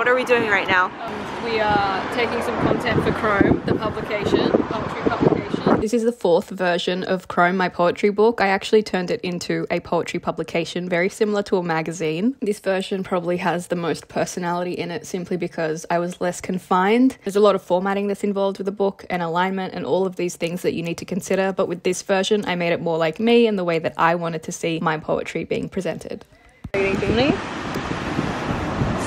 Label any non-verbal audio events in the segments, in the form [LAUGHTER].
What are we doing right now? We are taking some content for Chrome, the publication, poetry publication. This is the fourth version of Chrome, my poetry book. I actually turned it into a poetry publication, very similar to a magazine. This version probably has the most personality in it simply because I was less confined. There's a lot of formatting that's involved with the book and alignment and all of these things that you need to consider, but with this version, I made it more like me and the way that I wanted to see my poetry being presented. Reading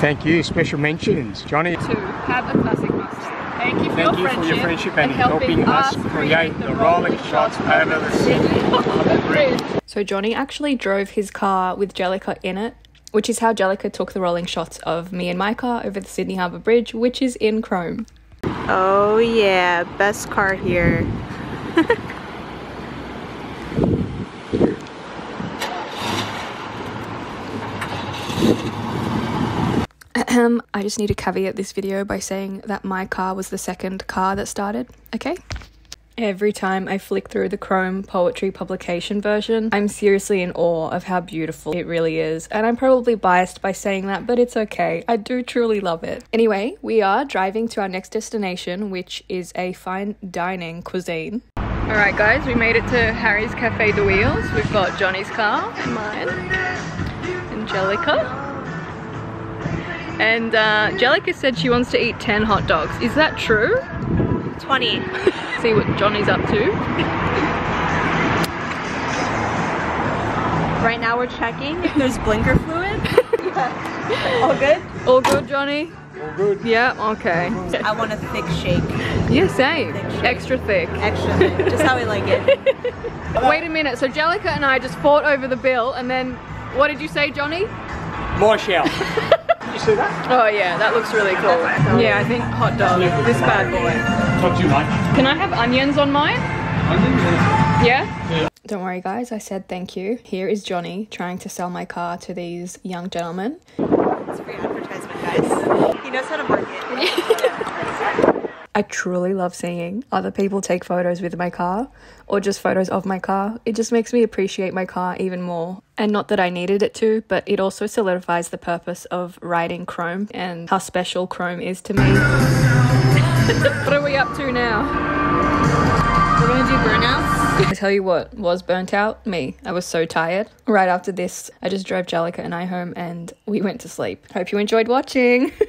Thank you. Special mentions, Johnny. To have a classic master. Thank you for, Thank your, you for friendship your friendship and helping us create the rolling shots over the Sydney Harbour Bridge. So Johnny actually drove his car with Gelica in it, which is how Gelica took the rolling shots of me and my car over the Sydney Harbour Bridge, which is in Chrome. Oh yeah, best car here. [LAUGHS] [LAUGHS] Um, I just need to caveat this video by saying that my car was the second car that started, okay? Every time I flick through the Chrome poetry publication version, I'm seriously in awe of how beautiful it really is. And I'm probably biased by saying that, but it's okay. I do truly love it. Anyway, we are driving to our next destination, which is a fine dining cuisine. Alright, guys, we made it to Harry's Cafe de Wheels. We've got Johnny's car mine, Angelica. And uh, Gelica said she wants to eat 10 hot dogs. Is that true? 20. [LAUGHS] See what Johnny's up to. Right now we're checking if there's blinker fluid. [LAUGHS] All good? All good, Johnny? All good. Yeah, okay. I want a thick shake. Yeah, same. Thick shake. Extra thick. Extra thick. Just how we like it. [LAUGHS] Wait a minute, so Gelica and I just fought over the bill and then what did you say, Johnny? More shout. You see that? Oh yeah, that looks really cool. Yeah, I think hot dog. This bad boy. Not too much. Can I have onions on mine? Onions? Yeah? Don't worry guys, I said thank you. Here is Johnny trying to sell my car to these young gentlemen. It's free advertisement, guys. He knows how to market. I truly love seeing other people take photos with my car or just photos of my car. It just makes me appreciate my car even more. And not that I needed it to, but it also solidifies the purpose of riding Chrome and how special Chrome is to me. [LAUGHS] what are we up to now? We're gonna do burnouts. I tell you what was burnt out? Me. I was so tired. Right after this, I just drove Gelica and I home and we went to sleep. Hope you enjoyed watching. [LAUGHS]